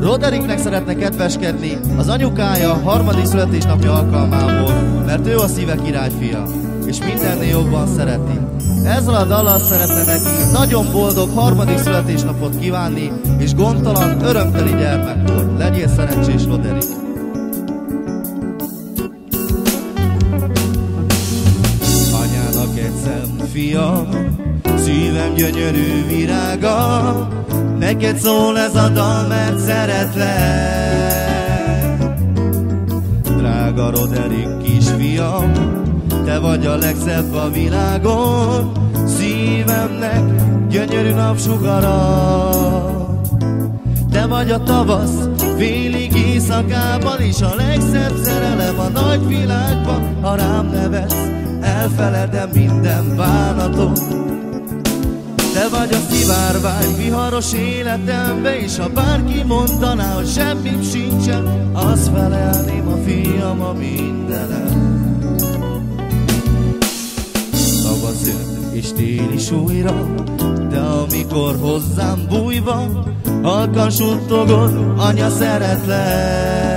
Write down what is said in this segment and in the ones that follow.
Roderiknek szeretne kedveskedni az anyukája harmadik születésnapja alkalmából, mert ő a szíve királyfia, és mindennél jobban szereti. Ezzel a dallal szeretne neki nagyon boldog harmadik születésnapot kívánni, és gondtalan, örömteli gyermekkor. Legyél szerencsés, Roderik! Anyának egyszer fia, szívem gyönyörű virága, Neked szól ez a dal, mert szeretlek. Drága Roderik kisfiam Te vagy a legszebb a világon. Szívemnek gyönyörű napsugara. Te vagy a tavasz félig éjszakában is A legszebb szerelem a nagy világban Ha rám nevetsz, elfeledem minden bánatot te vagy a szivárvány viharos életembe És ha bárki mondaná, hogy semmim sincsen Azt felelném a fiam a mindenem. Tavasz jön és tél is újra De amikor hozzám bújva Halkan suttogod, anya szeretlek.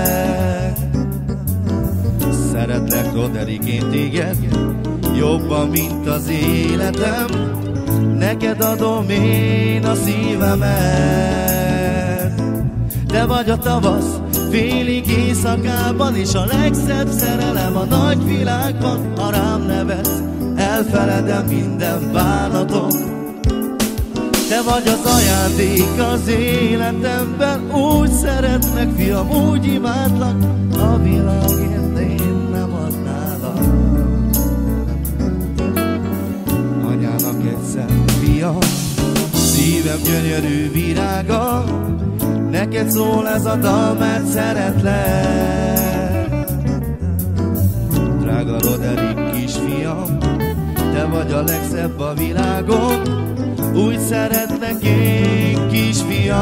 Szeretlek Roderik én téged Jobban, mint az életem Neked adom én a szívemet. Te vagy a tavasz félig éjszakában És a legszebb szerelem a nagy világban Ha rám nevetsz, elfeledem minden bánatom Te vagy az ajándék az életemben Úgy szeretnek, fiam, úgy imádlak A világért szívem gyönyörű virága, neked szól ez a dal, mert szeretlek. Drága Roderik kisfiam, te vagy a legszebb a világon, úgy szeretnek én kisfiam.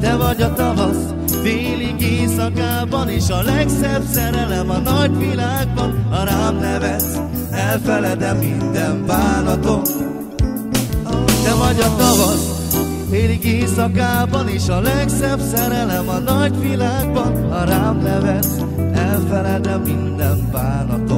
Te vagy a tavasz, félig éjszakában, és a legszebb szerelem a nagy világban, ha rám nevetsz, elfeledem minden bánatom. Vagy a tavasz, félig éjszakában is a legszebb szerelem a nagy világban. Ha rám nevetsz, elfeledem minden bánatom.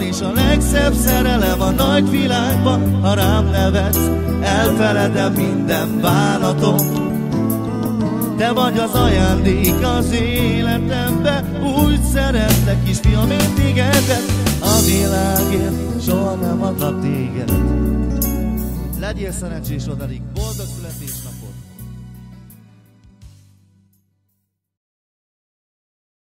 Éjszakában és a legszebb szerelem a nagy világban. Ha rám nevetsz, elfeledem minden bánatom Te vagy az ajándék az életembe. Úgy szeretlek is, fiam, én tégedet A világért soha nem adlak téged. Legyél szerencsés odadik, boldog születésnap